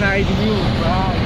nice view.